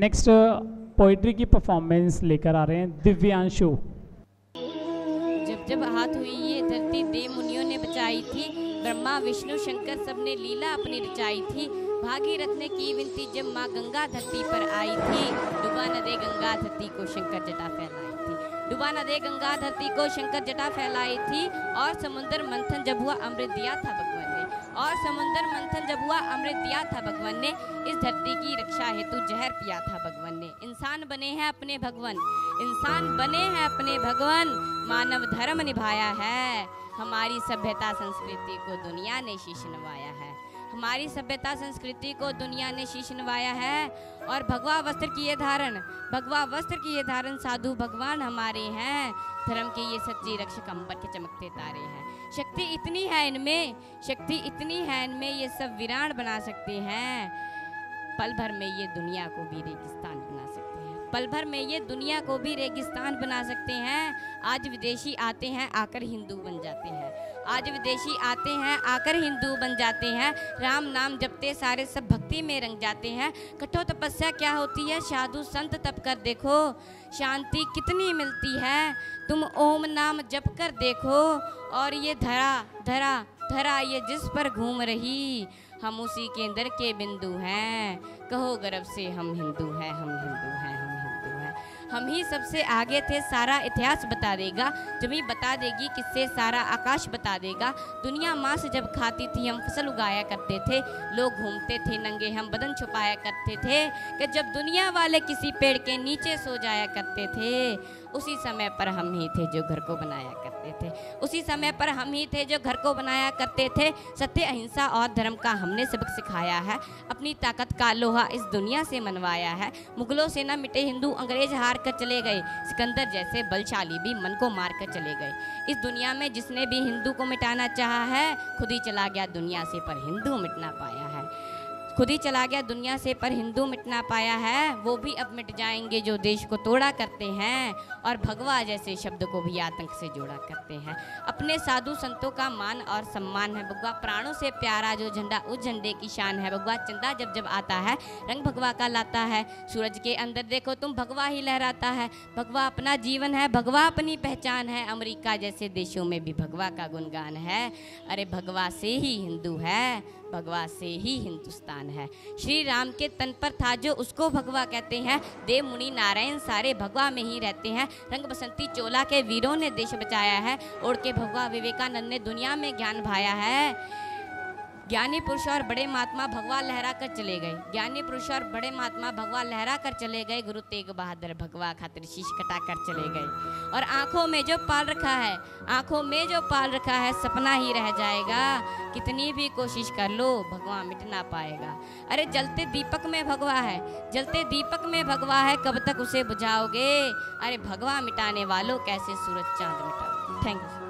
Next poetry की performance लेकर आ रहे हैं दिव्यांशु। जब जब हाथ हुई ये धरती देव मुनियों ने बचाई थी। ब्रह्मा, विष्णु, शंकर सबने लीला अपनी रचाई थी। भागीरथ ने की विनती, जब माँ गंगा धरती पर आई थी, डुबा न दे गंगा धरती को शंकर जटा फैलाई थी। डुबा न दे गंगा धरती को शंकर जटा फैलाई थी, और समुद्र मंथन जब हुआ, अमृत दिया था और समुद्र मंथन जब हुआ, अमृत दिया था भगवान ने। इस धरती की रक्षा हेतु जहर पिया था भगवान ने। इंसान बने हैं अपने भगवान। इंसान बने हैं अपने भगवान। मानव धर्म निभाया है। हमारी सभ्यता संस्कृति को दुनिया ने शीश नवाया है। हमारी सभ्यता संस्कृति को दुनिया ने शीश नवाया है और भगवा वस्त्र की ये धारण, भगवा वस्त्र की ये धारण साधु भगवान हमारे हैं। धर्म के ये सच्ची रक्षक अंबर के चमकते तारे हैं। शक्ति इतनी है इनमें, शक्ति इतनी है इनमें ये सब वीरान बना सकते हैं। पल भर में ये दुनिया को भी रेगिस्तान बना सकते पल भर में ये दुनिया को भी रेगिस्तान बना सकते हैं। आज विदेशी आते हैं, आकर हिंदू बन जाते हैं। आज विदेशी आते हैं, आकर हिंदू बन जाते हैं। राम नाम जपते सारे सब भक्ति में रंग जाते हैं। कठोर तपस्या क्या होती है? साधु संत तप कर देखो। शांति कितनी मिलती है? तुम ओम नाम जप कर देखो। और ये धरा धरा धरा ये जिस पर घूम रही, हम उसी केंद्र के बिंदु हैं। कहो गर्व से हम हिंदू हैं, हम हिंदू हैं, हम हम ही सबसे आगे थे, सारा इतिहास बता देगा। जमी बता देगी किससे, सारा आकाश बता देगा। दुनिया माँ से जब खाती थी, हम फ़सल उगाया करते थे। लोग घूमते थे, नंगे हम बदन छुपाया करते थे। कि जब दुनिया वाले किसी पेड़ के नीचे सो जाया करते थे, उसी समय पर हम ही थे जो घर को बनाया करते थे। उसी समय पर हम ही थे जो घर को बनाया करते थे। सत्य, अहिंसा और धर्म का हमने सबक सिखाया है। अपनी ताकत का लोहा इस दुनिया से मनवाया है। मुगलों से न मिटे हिंदू, अंग्रेज़ हार कर चले गए। सिकंदर जैसे बलशाली भी मन को मारकर चले गए। इस दुनिया में जिसने भी हिंदू को मिटाना चाहा है, खुद ही चला गया दुनिया से, पर हिंदू मिटना पाया है। खुद ही चला गया, दुनिया से पर हिंदू मिटना पाया है, वो भी अब मिट जाएँगे जो देश को तोड़ा करते हैं और भगवा जैसे शब्द को भी आतंक से जोड़ा करते हैं। अपने साधु संतों का मान और सम्मान है भगवा, प्राणों से प्यारा जो झंडा, उस झंडे की शान है। भगवा, चंदा जब जब आता है, रंग भगवा का लाता है। सूरज के अंदर देखो तुम, भगवा ही लहराता है। भगवा अपना जीवन है, भगवा अपनी पहचान है। अमरीका जैसे देशों में भी भगवा का गुणगान है। अरे, भगवा से ही हिंदू है। भगवा से ही हिंदुस्तान है। श्री राम के तन पर था जो उसको भगवा कहते हैं। देव मुनि नारायण सारे भगवा में ही रहते हैं। रंग बसंती चोला के वीरों ने देश बचाया है। ओढ़ के भगवा विवेकानंद ने दुनिया में ज्ञान भाया है। ज्ञानी पुरुष और बड़े महात्मा भगवा लहरा कर चले गए। ज्ञानी पुरुष और बड़े महात्मा भगवा लहरा कर चले गए। गुरु तेग बहादुर भगवा खातिर शीश कटा कर चले गए। और आँखों में जो पाल रखा है, आँखों में जो पाल रखा है, सपना ही रह जाएगा। कितनी भी कोशिश कर लो भगवा मिट ना पाएगा। अरे जलते दीपक में भगवा है, जलते दीपक में भगवा है, कब तक उसे बुझाओगे? अरे भगवा मिटाने वालों, कैसे सूरज चाँद मिटाओ थैंक यू